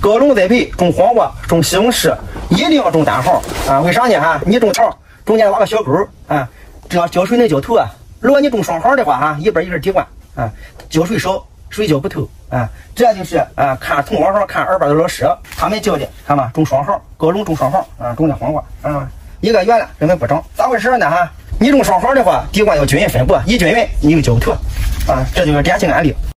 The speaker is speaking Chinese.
高种栽培，种黄瓜、种西红柿，一定要种单行啊！为啥呢？哈，你种条中间挖个小沟啊，这样浇水能浇透啊。如果你种双行的话，哈，一边一根滴灌啊，浇水少，水浇不透啊。这就是啊，看从网上看二班的老师他们教的，看吧，种双行，高种种双行啊，种的黄瓜啊，一个月了，根本不长，咋回事呢？哈，你种双行的话，滴灌要均匀分布，一均匀你就浇不透啊。这就是典型案例。